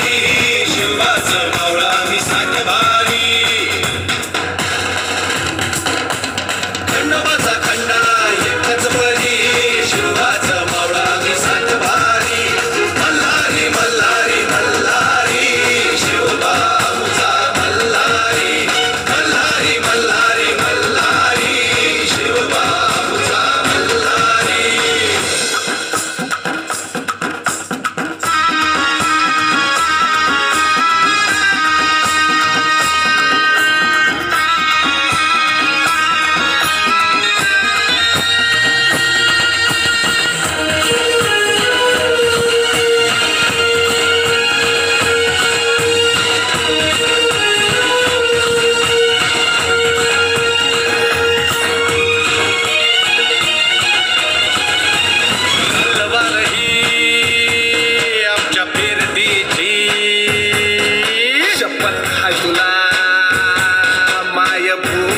Hari your blood.